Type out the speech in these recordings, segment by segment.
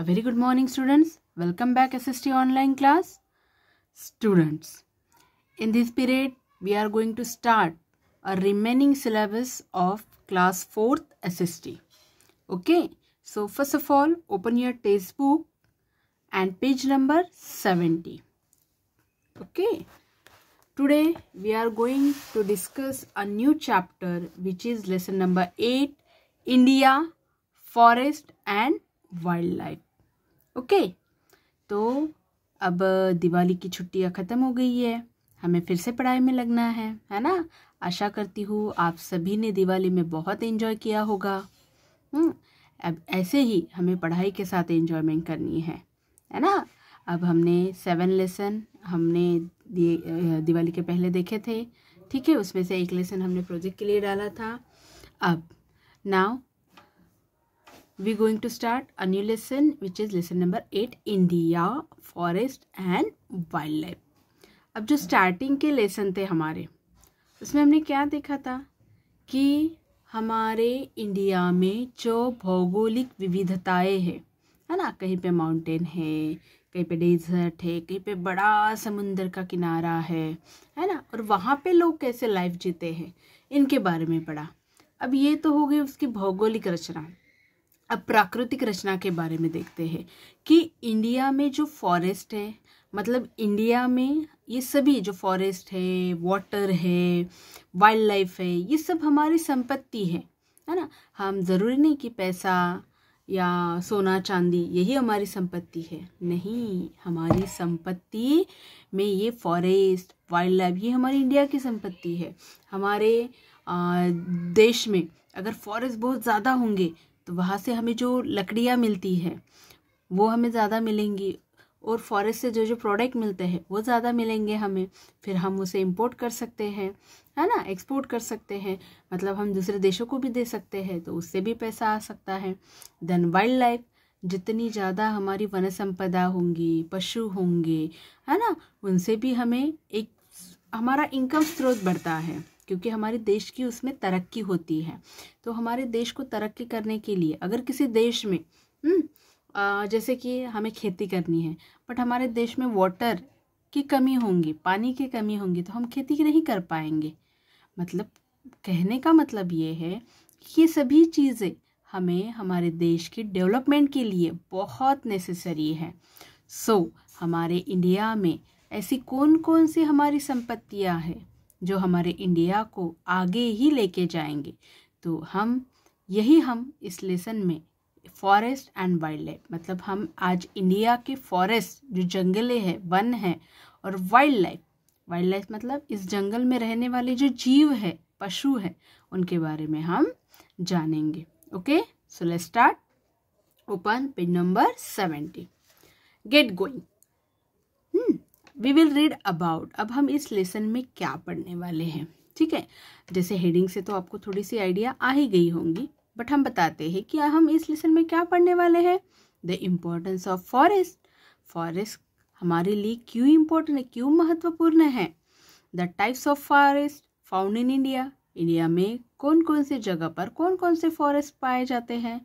A very good morning, students. Welcome back SST online class. Students, in this period, we are going to start a remaining syllabus of class 4th SST. Okay, so first of all, open your textbook and page number 70. Okay, today we are going to discuss a new chapter which is lesson number 8 India, Forest and Wildlife. Okay. तो अब दिवाली की छुट्टियाँ ख़त्म हो गई है। हमें फिर से पढ़ाई में लगना है है ना? आशा करती हूँ आप सभी ने दिवाली में बहुत एंजॉय किया होगा। हम्म, अब ऐसे ही हमें पढ़ाई के साथ एंजॉयमेंट करनी है है ना? अब हमने सेवन लेसन हमने दिवाली के पहले देखे थे ठीक है? उसमें से एक लेसन हमने प्रोजेक्ट के लिए डाला था। अब now we going to start a new lesson, which is lesson number 8 india, forest and wildlife. अब जो स्टार्टिंग के लेसन थे हमारे, उसमें हमने क्या देखा था? कि हमारे इंडिया में जो भौगोलिक विविधताएँ हैं, है ना? कहीं पे माउंटेन है, कहीं पे डेजर्ट है, कहीं पे बड़ा समुंदर का किनारा है है ना? और वहाँ पे लोग कैसे लाइफ जीते हैं, इनके बारे में पढ़ा। अब ये तो हो गई उसकी भौगोलिक रचना। अब प्राकृतिक रचना के बारे में देखते हैं कि इंडिया में जो फॉरेस्ट है मतलब इंडिया में ये सभी जो फॉरेस्ट है वाटर है वाइल्ड लाइफ है ये सब हमारी संपत्ति है है ना? हम ज़रूरी नहीं कि पैसा या सोना चांदी यही हमारी संपत्ति है। नहीं हमारी संपत्ति में ये फॉरेस्ट वाइल्ड लाइफ ये हमारी इंडिया की संपत्ति है। हमारे आ, देश में अगर फॉरेस्ट बहुत ज़्यादा होंगे तो वहाँ से हमें जो लकड़ियाँ मिलती हैं, वो हमें ज़्यादा मिलेंगी और फॉरेस्ट से जो जो प्रोडक्ट मिलते हैं, वो ज़्यादा मिलेंगे हमें। फिर हम उसे इंपोर्ट कर सकते हैं, है ना? एक्सपोर्ट कर सकते हैं। मतलब हम दूसरे देशों को भी दे सकते हैं तो उससे भी पैसा आ सकता है। देन वाइल्ड लाइफ जितनी ज़्यादा हमारी वन संपदा होंगी, पशु होंगे, है ना? उनसे भी हमें एक, हमारा इनकम स्रोत बढ़ता है। क्योंकि हमारे देश की उसमें तरक्की होती है। तो हमारे देश को तरक्की करने के लिए अगर किसी देश में हम्म, जैसे कि हमें खेती करनी है बट हमारे देश में वाटर की कमी होंगी पानी की कमी होंगी तो हम खेती नहीं कर पाएँगे। मतलब कहने का मतलब ये है कि ये सभी चीज़ें हमें हमारे देश की डेवलपमेंट के लिए बहुत नेसेसरी है। सो so, हमारे इंडिया में ऐसी कौन कौन सी हमारी संपत्तियाँ हैं? जो हमारे इंडिया को आगे ही लेके जाएँगे। तो हम, यही हम इस लेसन में फॉरेस्ट एंड वाइल्ड लाइफ मतलब हम आज इंडिया के फॉरेस्ट जो जंगले हैं, वन है, और वाइल्ड लाइफ वाइल्ड लाइफ मतलब इस जंगल में रहने वाले जो जीव है, पशु है, उनके बारे में हम जानेंगे। Okay? So let start open page number seventy get going we will read about अब हम इस लेसन में क्या पढ़ने वाले हैं, ठीक है? जैसे हेडिंग से तो आपको थोड़ी सी आइडिया आ ही गई होंगी बट हम बताते हैं कि हम इस लेसन में क्या पढ़ने वाले हैं। The importance of forest forest हमारे लिए क्यों इम्पोर्टेंट है, क्यों महत्वपूर्ण है? The types of forest found in India India में कौन कौन से जगह पर कौन कौन से फॉरेस्ट पाए जाते हैं?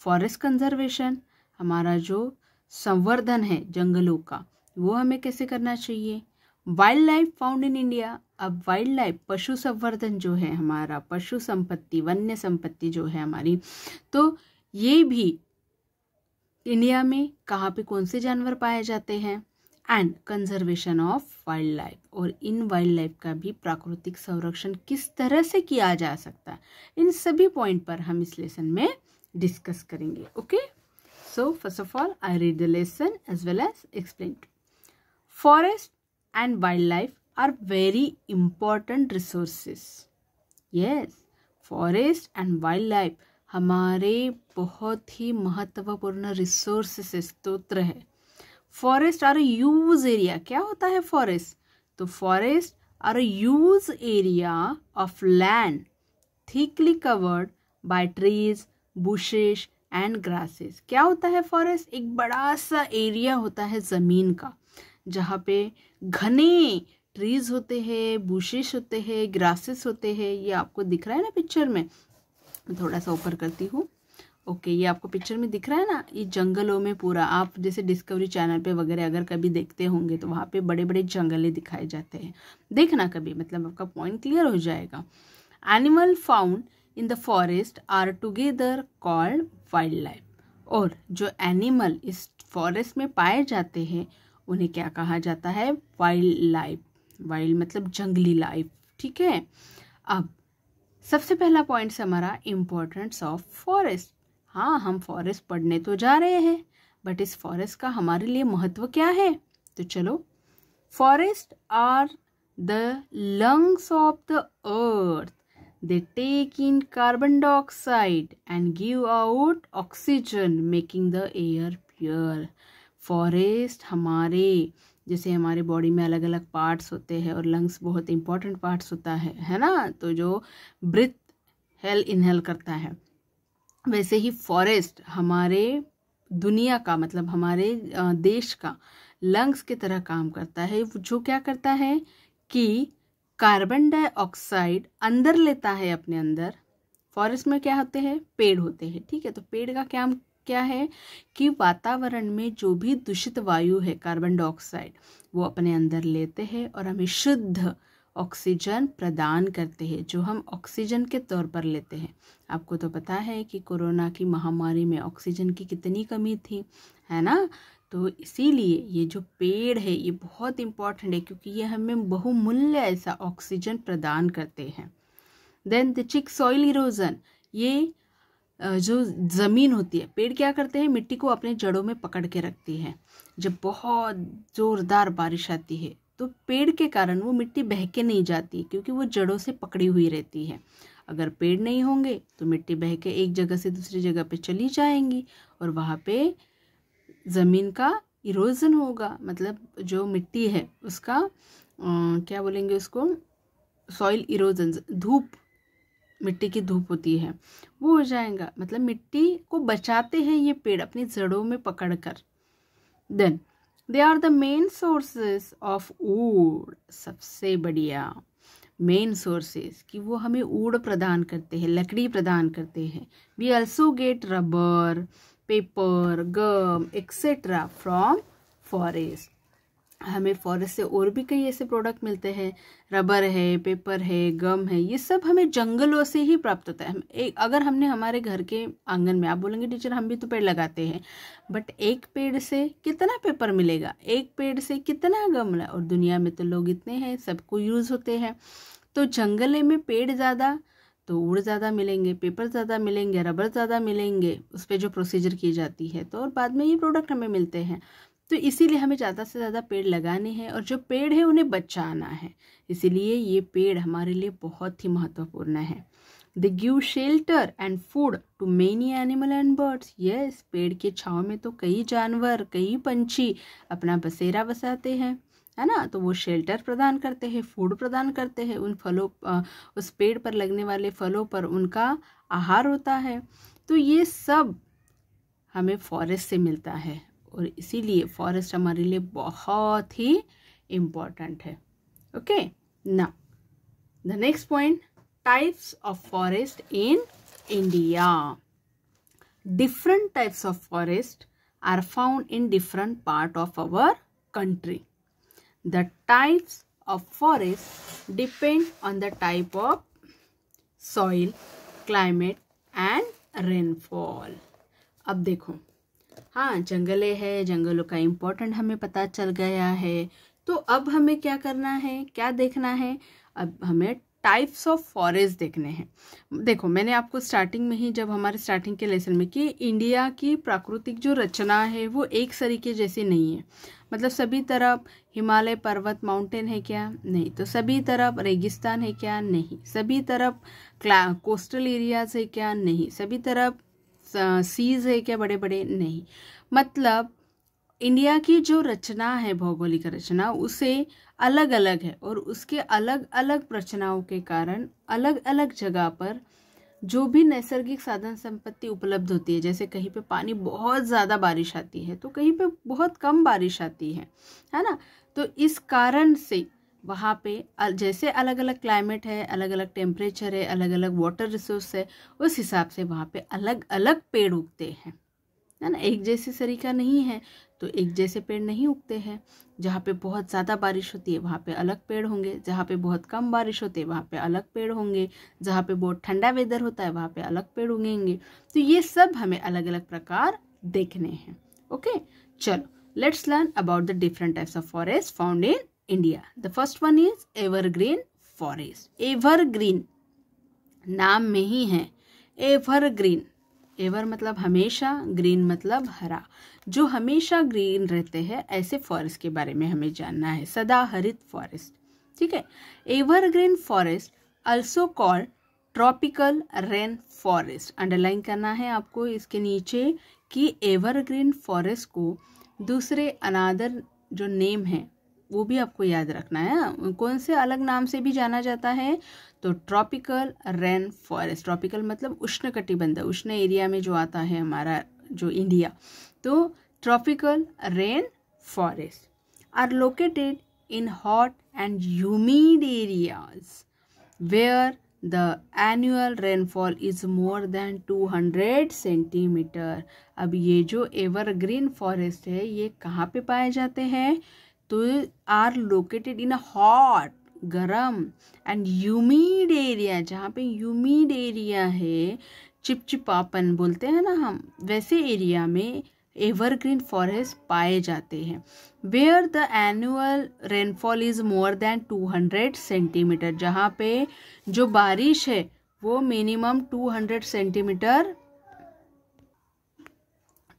फॉरेस्ट कंजर्वेशन हमारा जो संवर्धन है जंगलों का वो हमें कैसे करना चाहिए? Wildlife found in India अब वाइल्ड लाइफ पशु संवर्धन जो है हमारा पशु संपत्ति वन्य संपत्ति जो है हमारी तो ये भी इंडिया में कहाँ पे कौन से जानवर पाए जाते हैं? And conservation of wildlife और इन वाइल्ड लाइफ का भी प्राकृतिक संरक्षण किस तरह से किया जा सकता है? इन सभी पॉइंट पर हम इस लेसन में डिस्कस करेंगे okay so first of all I read the lesson as well as explain Forest and wildlife are very important resources. Yes, forest and wildlife हमारे बहुत ही महत्वपूर्ण रिसोर्सेस स्तोत्र है। फॉरेस्ट आर यूज़ एरिया क्या होता है फॉरेस्ट तो forest are use area of land thickly covered by trees bushes and grasses क्या होता है फॉरेस्ट एक बड़ा सा एरिया होता है ज़मीन का। जहाँ पे घने ट्रीज होते हैं बुशेस होते हैं ग्रासेस होते हैं, ये आपको दिख रहा है ना पिक्चर में? थोड़ा सा ऊपर करती हूँ। ओके ये आपको पिक्चर में दिख रहा है ना? ये जंगलों में पूरा, आप जैसे डिस्कवरी चैनल पे वगैरह अगर कभी देखते होंगे तो वहाँ पे बड़े बड़े जंगले दिखाए जाते हैं। देखना कभी मतलब आपका पॉइंट क्लियर हो जाएगा। Animal found in the forest are together called wildlife और जो एनिमल इस फॉरेस्ट में पाए जाते हैं उन्हें क्या कहा जाता है? वाइल्ड लाइफ वाइल्ड मतलब जंगली लाइफ ठीक है? अब, सबसे पहला पॉइंट हमारा इम्पोर्टेंस ऑफ़ फॉरेस्ट हाँ हम फॉरेस्ट पढ़ने तो जा रहे हैं बट इस फॉरेस्ट का हमारे लिए महत्व क्या है? तो चलो forest are the lungs of the earth they take in carbon dioxide and give out oxygen making the air pure forest हमारे, जैसे हमारे बॉडी में अलग अलग पार्ट्स होते हैं और लंग्स बहुत इंपॉर्टेंट पार्ट्स होता है है ना? तो जो ब्रिथ हेल इनहेल करता है। वैसे ही फॉरेस्ट हमारे दुनिया का मतलब हमारे देश का लंग्स की तरह काम करता है। जो क्या करता है कि कार्बन डाइऑक्साइड अंदर लेता है अपने अंदर। फॉरेस्ट में क्या होते हैं? पेड़ होते हैं, ठीक है? तो पेड़ का क्या क्या है कि वातावरण में जो भी दूषित वायु है कार्बन डाइऑक्साइड वो अपने अंदर लेते हैं और हमें शुद्ध ऑक्सीजन प्रदान करते हैं, जो हम ऑक्सीजन के तौर पर लेते हैं। आपको तो पता है कि कोरोना की महामारी में ऑक्सीजन की कितनी कमी थी, है ना? तो इसीलिए ये जो पेड़ है, ये बहुत इंपॉर्टेंट है, क्योंकि ये हमें बहुमूल्य ऐसा ऑक्सीजन प्रदान करते हैं। Then the check soil erosion ये जो ज़मीन होती है पेड़ क्या करते हैं? मिट्टी को अपने जड़ों में पकड़ के रखती है। जब बहुत ज़ोरदार बारिश आती है तो पेड़ के कारण वो मिट्टी बह के नहीं जाती क्योंकि वो जड़ों से पकड़ी हुई रहती है। अगर पेड़ नहीं होंगे तो मिट्टी बह के एक जगह से दूसरी जगह पे चली जाएँगी और वहाँ पे ज़मीन का इरोजन होगा। मतलब जो मिट्टी है उसका आ, क्या बोलेंगे उसको? सॉइल इरोजन धूप। मिट्टी की धूप होती है, वो हो जाएगा। मतलब मिट्टी को बचाते हैं ये पेड़ अपनी जड़ों में पकड़ कर then they are the main sources of wood सबसे बढ़िया। मेन सोर्सेस कि वो हमें ऊड प्रदान करते हैं, लकड़ी प्रदान करते हैं। We also get rubber paper gum etcetera from forest हमें फॉरेस्ट से और भी कई ऐसे प्रोडक्ट मिलते हैं। रबर है पेपर है गम है, ये सब हमें जंगलों से ही प्राप्त होता है। एक, अगर हमने हमारे घर के आँगन में, आप बोलेंगे, टीचर, हम भी तो पेड़ लगाते हैं। बट एक पेड़ से कितना पेपर मिलेगा? एक पेड़ से कितना गम और दुनिया में तो लोग इतने हैं, सबको यूज़ होते हैं। तो जंगले में पेड़ ज़्यादा तो उड़ ज़्यादा मिलेंगे पेपर ज़्यादा मिलेंगे रबर ज़्यादा मिलेंगे, उस पर जो प्रोसीजर की जाती है तो और बाद में ये प्रोडक्ट हमें मिलते हैं। तो इसीलिए हमें ज़्यादा से ज़्यादा पेड़ लगाने हैं और जो पेड़ है उन्हें बचाना है। इसीलिए ये पेड़ हमारे लिए बहुत ही महत्वपूर्ण है। They give shelter and food to many animal and birds yes पेड़ के छाँव में तो कई जानवर, कई पंछी अपना बसेरा बसाते हैं, है ना? तो वो शेल्टर प्रदान करते हैं फ़ूड प्रदान करते हैं। उन फलों उस पेड़ पर लगने वाले फलों पर उनका आहार होता है। तो ये सब हमें फॉरेस्ट से मिलता है। और इसीलिए फॉरेस्ट हमारे लिए बहुत ही इंपॉर्टेंट है। ओके ना the next point types of forest in India different types of forest are found in different part of our country the types of forest depend on the type of soil climate and rainfall अब देखो हाँ जंगले है, जंगलों का important हमें पता चल गया है। तो अब हमें क्या करना है, क्या देखना है? अब हमें टाइप्स ऑफ़ फॉरेस्ट देखने हैं। देखो, मैंने आपको स्टार्टिंग में ही, जब हमारे स्टार्टिंग के लेसन में कि इंडिया की प्राकृतिक जो रचना है, वो एक तरीके जैसी नहीं है। मतलब सभी तरफ़ हिमालय पर्वत माउंटेन है क्या? नहीं। तो सभी तरफ़ रेगिस्तान है क्या? नहीं। सभी तरफ़ कोस्टल एरियाज़ है क्या? नहीं। सभी तरफ़ सीज है क्या बड़े बड़े नहीं। मतलब इंडिया की जो रचना है, भौगोलिक रचना, उसे अलग अलग है और उसके अलग अलग रचनाओं के कारण अलग अलग जगह पर जो भी नैसर्गिक साधन संपत्ति उपलब्ध होती है, जैसे कहीं पे पानी बहुत ज़्यादा बारिश आती है तो कहीं पे बहुत कम बारिश आती है है ना? तो इस कारण से वहाँ पे जैसे अलग अलग क्लाइमेट है अलग अलग टेम्परेचर है अलग अलग वाटर रिसोर्स है, उस हिसाब से वहाँ पे अलग अलग पेड़ उगते हैं। है ना? एक जैसे सरीका नहीं है तो एक जैसे पेड़ नहीं उगते हैं। जहाँ पे बहुत ज़्यादा बारिश होती है, वहाँ पे अलग पेड़ होंगे। जहाँ पे बहुत कम बारिश होती है, वहाँ पे अलग पेड़ होंगे। जहाँ पे बहुत ठंडा वेदर होता है, वहाँ पे अलग पेड़ उगेंगे। तो ये सब हमें अलग अलग प्रकार देखने हैं। ओके? चलो let's learn about the different types of forest found in India the first one is evergreen forest evergreen नाम में ही है। एवरग्रीन एवर मतलब हमेशा ग्रीन मतलब हरा। जो हमेशा ग्रीन रहते हैं, ऐसे फॉरेस्ट के बारे में हमें जानना है। सदा हरित फॉरेस्ट ठीक है? Evergreen forest also called tropical rain forest underline करना है आपको इसके नीचे कि एवरग्रीन फॉरेस्ट को दूसरे अनादर जो नेम है वो भी आपको याद रखना है। कौन से अलग नाम से भी जाना जाता है? तो ट्रॉपिकल रेन फॉरेस्ट ट्रॉपिकल मतलब उष्ण कटिबंध उष्ण एरिया में जो आता है हमारा, जो इंडिया। तो tropical rain forest are located in hot and humid areas where the annual rainfall is more than 200 centimetre अब ये जो एवरग्रीन फॉरेस्ट है, ये कहाँ पे पाए जाते हैं? तो are located in a hot गरम एंड यूमिड एरिया जहाँ पे यूमिड एरिया है चिपचिपापन बोलते हैं ना हम वैसे एरिया में एवरग्रीन फॉरेस्ट पाए जाते हैं। Where the annual rainfall is more than 200 centimetre जहाँ पे जो बारिश है, वो मिनिमम 200 सेंटीमीटर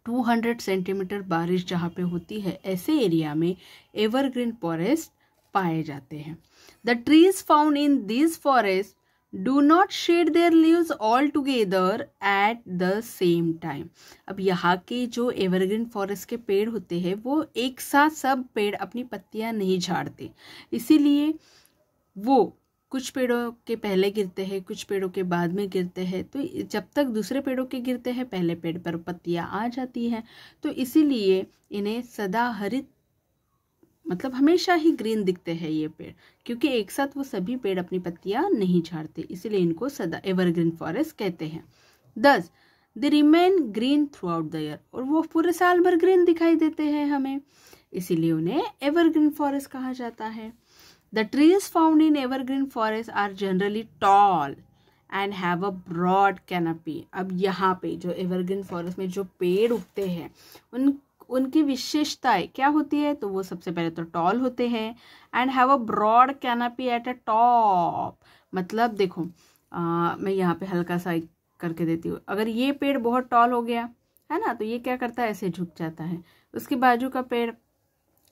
200 सेंटीमीटर बारिश जहाँ पे होती है, ऐसे एरिया में एवरग्रीन फॉरेस्ट पाए जाते हैं। The trees found in this forest do not shed their leaves all together at the same time अब यहाँ के जो एवरग्रीन फॉरेस्ट के पेड़ होते हैं, वो एक साथ सब पेड़ अपनी पत्तियाँ नहीं झाड़ते। इसीलिए वो कुछ पेड़ों के पहले गिरते हैं, कुछ पेड़ों के बाद में गिरते हैं तो जब तक दूसरे पेड़ों के गिरते हैं, पहले पेड़ पर पत्तियाँ आ जाती हैं। तो इसीलिए इन्हें सदा हरित मतलब हमेशा ही ग्रीन दिखते हैं ये पेड़, क्योंकि एक साथ वो सभी पेड़ अपनी पत्तियाँ नहीं झाड़ते, इसीलिए इनको सदा एवरग्रीन फॉरेस्ट कहते हैं। Thus they remain green throughout the year और वो पूरे साल भर ग्रीन दिखाई देते हैं हमें, इसीलिए उन्हें एवरग्रीन फॉरेस्ट कहा जाता है। The trees found in evergreen forest are generally tall and have a broad canopy अब यहाँ पे जो एवरग्रीन फॉरेस्ट में जो पेड़ उगते हैं उन उनकी विशेषताएँ क्या होती है? तो वो सबसे पहले तो टॉल होते हैं and have a broad canopy at a top मतलब देखो आ, मैं यहाँ पे हल्का सा करके देती हूँ। अगर ये पेड़ बहुत टॉल हो गया है ना? तो ये क्या करता है? ऐसे झुक जाता है। उसके बाजू का पेड़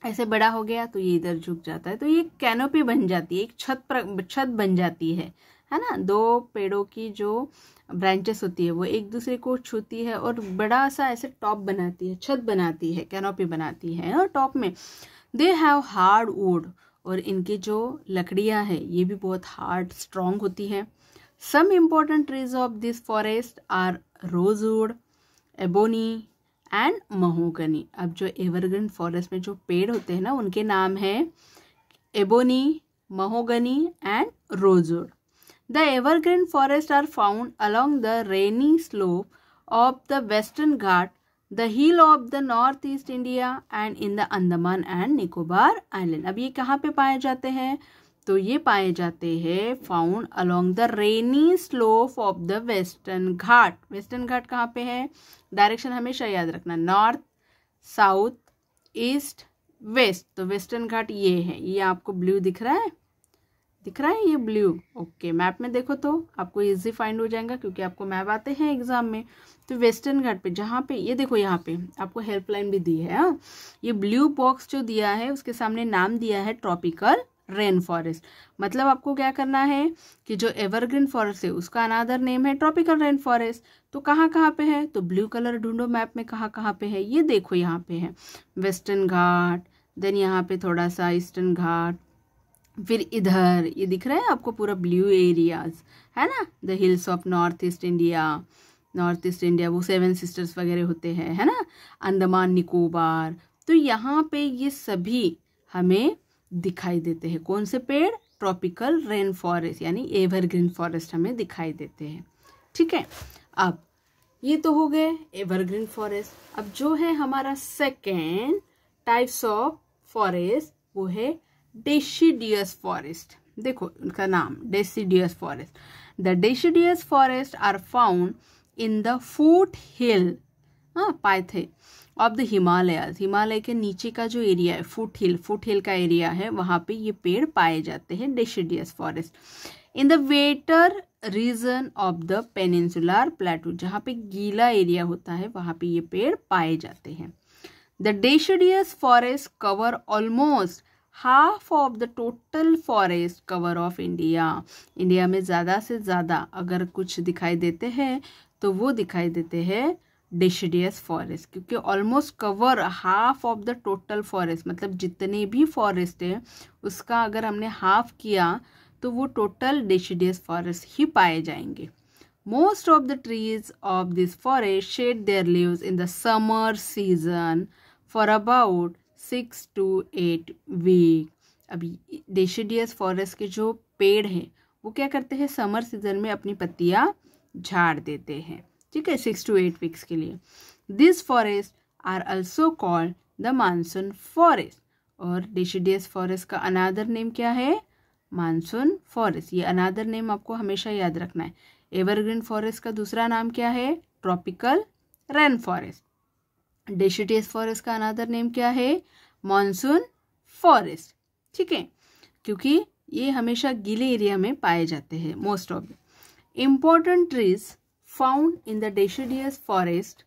ऐसे बड़ा हो गया तो ये इधर झुक जाता है। तो ये कैनोपी बन जाती है, एक छत छत बन जाती है है ना? दो पेड़ों की जो ब्रांचेस होती है, वो एक दूसरे को छूती है और बड़ा सा ऐसे टॉप बनाती है, छत बनाती है कैनोपी बनाती है और टॉप में। दे हैव हार्ड वुड और इनकी जो लकड़ियाँ हैं, ये भी बहुत हार्ड स्ट्रॉन्ग होती है। Some important trees of this forest are rosewood ebony and mahogany अब जो एवरग्रीन फॉरेस्ट में जो पेड़ होते हैं ना, उनके नाम है ebony mahogany and rosewood the evergreen forest are found along the rainy slope of the western Ghat the hill of the north east India and in the Andaman and Nicobar island अब ये कहाँ पे पाए जाते हैं? तो ये पाए जाते हैं found along the rainy slope of the western Ghat western Ghat कहाँ पे है? डायरेक्शन हमेशा याद रखना। नॉर्थ साउथ ईस्ट वेस्ट तो वेस्टर्न घाट ये है। ये आपको ब्लू दिख रहा है? दिख रहा है ये ब्लू ओके मैप में देखो तो आपको इजी फाइंड हो जाएगा क्योंकि आपको मैप आते हैं एग्ज़ाम में। तो वेस्टर्न घाट पे जहाँ पे, ये देखो यहाँ पे, आपको हेल्पलाइन भी दी है हाँ? ये ब्लू बॉक्स जो दिया है, उसके सामने नाम दिया है ट्रॉपिकल रेन फॉरेस्ट मतलब आपको क्या करना है कि जो एवरग्रीन फॉरेस्ट है, उसका अनादर नेम है ट्रॉपिकल रेन फॉरेस्ट तो कहाँ कहाँ पे है? तो ब्लू कलर ढूंढो मैप में कहाँ कहाँ पे है। ये देखो यहाँ पे है। वेस्टर्न घाट देन यहाँ पे थोड़ा सा ईस्टर्न घाट फिर इधर, ये दिख रहा है आपको पूरा ब्लू एरियाज़ है ना? The hills of north east India north east India वो सेवन सिस्टर्स वगैरह होते हैं, है ना? अंडमान, निकोबार. तो यहाँ पे ये सभी हमें दिखाई देते हैं। कौन से पेड़? ट्रॉपिकल रेन फॉरेस्ट यानी एवरग्रीन फॉरेस्ट हमें दिखाई देते हैं। ठीक है? अब, ये तो हो गए एवरग्रीन फॉरेस्ट अब जो है हमारा सेकेंड टाइप्स ऑफ़ फॉरेस्ट वो है डेसीडियस फॉरेस्ट देखो, उनका नाम deciduous forest the deciduous forest are found in the foot hill हाँ पाए थे। ऑफ़ द हिमालय हिमालय के नीचे का जो एरिया है फुट हिल फुट हिल का एरिया है, वहाँ पे ये पेड़ पाए जाते हैं deciduous forest in the wetter region of the peninsular plateau जहाँ पे गीला एरिया होता है, वहाँ पे ये पेड़ पाए जाते हैं. The deciduous forest cover almost half of the total forest cover of India India में ज़्यादा से ज़्यादा अगर कुछ दिखाई देते हैं तो वो दिखाई देते हैं डेशिडियस फॉरेस्ट क्योंकि almost cover half of the total forest मतलब जितने भी फॉरेस्ट है, उसका अगर हमने हाफ़ किया तो वो टोटल डेशिडियस फॉरेस्ट ही पाए जाएँगे। Most of the trees of this forest shed their leaves in the summer season for about six to eight week अभी डेशिडियस फॉरेस्ट के जो पेड़ हैं, वो क्या करते हैं? समर सीज़न में अपनी पत्तियाँ झाड़ देते हैं। ठीक है सिक्स टू एट वीक्स के लिए। This forest are also called the monsoon forest और डेशिडियस फॉरेस्ट का अनादर नेम क्या है? मानसून फॉरेस्ट ये अनादर नेम आपको हमेशा याद रखना है। एवरग्रीन फॉरेस्ट का दूसरा नाम क्या है? Tropical rain forest deciduous forest का अनादर नेम क्या है? मानसून फॉरेस्ट ठीक है? क्योंकि ये हमेशा गीले एरिया में पाए जाते हैं most of important trees found in the deciduous forest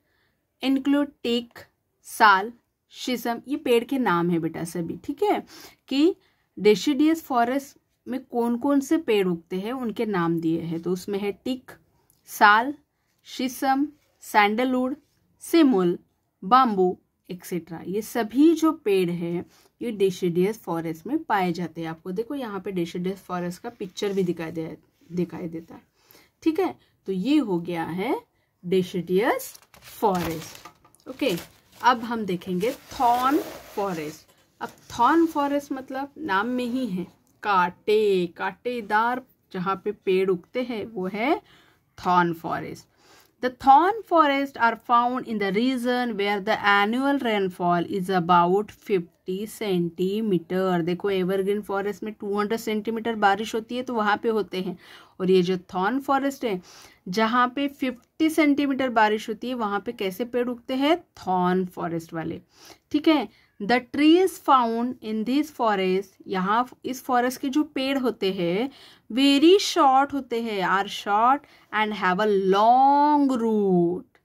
include teak sal shisham ये पेड़ के नाम है बेटा सभी, ठीक है? कि डेशिडियस फॉरेस्ट में कौन कौन से पेड़ उगते हैं, उनके नाम दिए हैं। तो उसमें है टिक साल शीशम सैंडलवुड सिमुल बाम्बू एक्सेट्रा ये सभी जो पेड़ है, ये डेशिडियस फॉरेस्ट में पाए जाते हैं। आपको देखो, यहाँ पे डेशिडियस फॉरेस्ट का पिक्चर भी दिखाई दे, दिखाई देता है। ठीक है? तो ये हो गया है डेशिडियस फॉरेस्ट ओके अब हम देखेंगे थॉर्न फॉरेस्ट अब थॉर्न फॉरेस्ट मतलब नाम में ही है. काटे, काटेदार जहाँ पे पेड़ उगते हैं, वो है thorn forest The thorn forests are found in the region where the annual rainfall is about 50 centimetre देखो एवरग्रीन फॉरेस्ट में 200 सेंटीमीटर बारिश होती है तो वहाँ पे होते हैं। और ये जो थॉर्न फॉरेस्ट है, जहाँ पे 50 सेंटीमीटर बारिश होती है, वहाँ पे कैसे पेड़ उगते हैं? थॉर्न फॉरेस्ट वाले। ठीक है? The trees found in this forest यहाँ इस फॉरेस्ट के जो पेड़ होते हैं वेरी शॉर्ट होते हैं are short and have a long root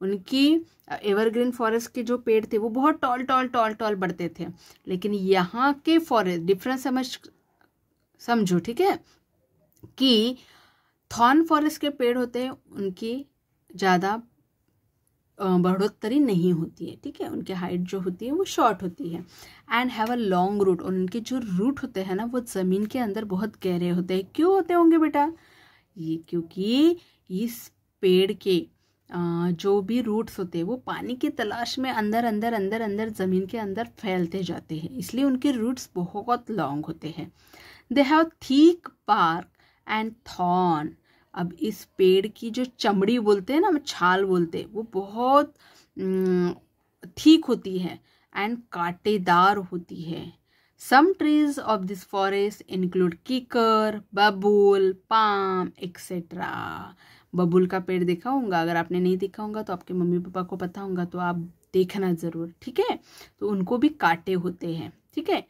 उनकी एवरग्रीन फॉरेस्ट के जो पेड़ थे, वो बहुत टॉल टॉल टॉल टॉल बढ़ते थे। लेकिन यहाँ के फॉरेस्ट डिफरेंस समझ, समझो, ठीक है? कि थॉर्न फॉरेस्ट के पेड़ होते हैं, उनकी ज़्यादा बढ़ोतरी नहीं होती है, ठीक है? उनकी हाइट जो होती है वो शॉर्ट होती है। And have a long root और उनके जो रूट होते हैं ना, वो ज़मीन के अंदर बहुत गहरे होते हैं। क्यों होते होंगे बेटा? ये क्योंकि इस पेड़ के जो भी रूट्स होते हैं, वो पानी की तलाश में अंदर अंदर अंदर अंदर ज़मीन के अंदर फैलते जाते हैं। इसलिए उनके रूट्स बहुत लॉन्ग होते हैं। They have thick bark and thorn अब इस पेड़ की जो चमड़ी बोलते हैं ना, हम छाल बोलते हैं, वो बहुत ठीक होती है एंड कांटेदार होती है। Some trees of this forest include kikar babool palm etcetera बबूल का पेड़ देखा होगा? अगर आपने नहीं देखा होगा तो आपके मम्मी पापा को पता होगा तो आप देखना ज़रूर, ठीक है? तो उनको भी कांटे होते हैं, ठीक है?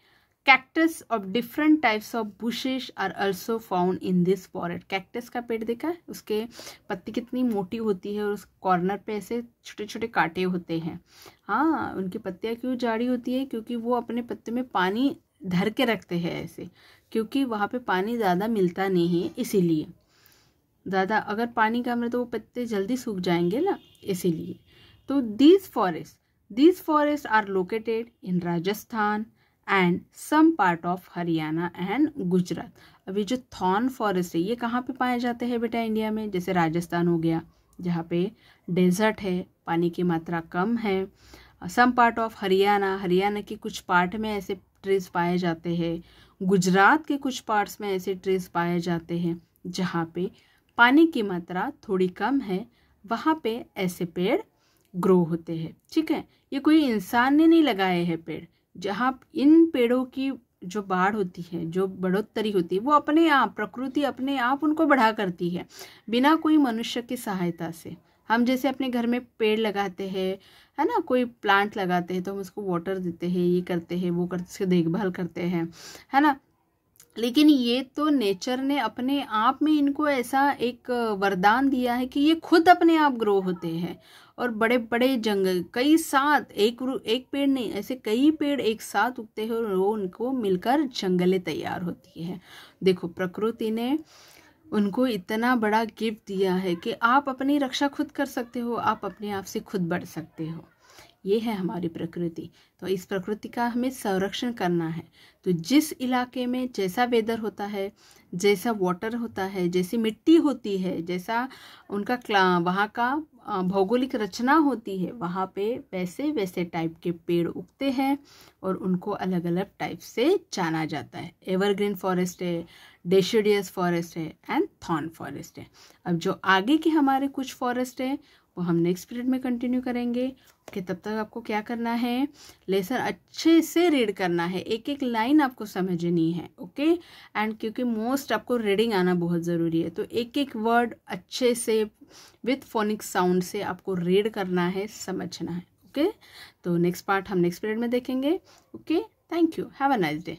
Cactus of different types of bushes are also found in this forest cactus का पेड़ देखा है? उसके पत्ती कितनी मोटी होती है और उस कॉर्नर पे ऐसे छोटे छोटे कांटे होते हैं। हाँ उनकी पत्तियाँ क्यों जाड़ी होती है? क्योंकि वो अपने पत्ते में पानी धर के रखते हैं ऐसे, क्योंकि वहाँ पे पानी ज़्यादा मिलता नहीं है इसीलिए। ज़्यादा अगर पानी कम है तो वो पत्ते जल्दी सूख जाएँगे ना, इसीलिए। तो these forest these forest are located in Rajasthan and some part of Haryana and Gujarat अभी जो थॉर्न फॉरेस्ट है, ये कहाँ पे पाए जाते हैं बेटा इंडिया में? जैसे राजस्थान हो गया, जहाँ पे डेजर्ट है, पानी की मात्रा कम है। Some part of Haryana Haryana के कुछ पार्ट में ऐसे ट्रीज पाए जाते हैं। गुजरात के कुछ पार्ट्स में ऐसे ट्रीज पाए जाते हैं, जहाँ पे पानी की मात्रा थोड़ी कम है, वहाँ पे ऐसे पेड़ ग्रो होते हैं। ठीक है? ये कोई इंसान ने नहीं लगाए हैं पेड़। जहाँ इन पेड़ों की जो बाढ़ होती है, जो बढ़ोत्तरी होती है, वो अपने आप, प्रकृति अपने आप उनको बढ़ा करती है, बिना कोई मनुष्य की सहायता से। हम जैसे अपने घर में पेड़ लगाते हैं, है ना? कोई प्लांट लगाते हैं तो हम उसको वाटर देते हैं, ये करते हैं, वो करते उसकी देखभाल करते हैं, है ना? लेकिन ये तो नेचर ने अपने आप में इनको ऐसा एक वरदान दिया है कि ये खुद अपने आप ग्रो होते हैं। और बड़े बड़े जंगल, कई साथ, एक एक पेड़ नहीं, ऐसे कई पेड़ एक साथ उगते हैं और वो उनको मिलकर जंगलें तैयार होती है। देखो, प्रकृति ने उनको इतना बड़ा गिफ्ट दिया है कि आप अपनी रक्षा खुद कर सकते हो, आप अपने आप से खुद बढ़ सकते हो। ये है हमारी प्रकृति। तो इस प्रकृति का हमें संरक्षण करना है। तो जिस इलाके में जैसा वेदर होता है, जैसा वाटर होता है, जैसी मिट्टी होती है, जैसा उनका वहाँ का भौगोलिक रचना होती है, वहाँ पे वैसे वैसे टाइप के पेड़ उगते हैं और उनको अलग अलग टाइप से जाना जाता है। एवरग्रीन फॉरेस्ट है, डेशिडियस फॉरेस्ट है, एंड थॉर्न फॉरेस्ट है। अब जो आगे के हमारे कुछ फॉरेस्ट है वो हम नेक्स्ट पीरियड में कंटिन्यू करेंगे ओके तब तक आपको क्या करना है? लेसन अच्छे से रीड करना है। एक एक लाइन आपको समझनी है ओके एंड क्योंकि मोस्ट आपको रीडिंग आना बहुत ज़रूरी है तो एक एक वर्ड अच्छे से विथ फोनिक साउंड से आपको रीड करना है, समझना है ओके तो नेक्स्ट पार्ट हम नेक्स्ट पीरियड में देखेंगे okay thank you have a nice day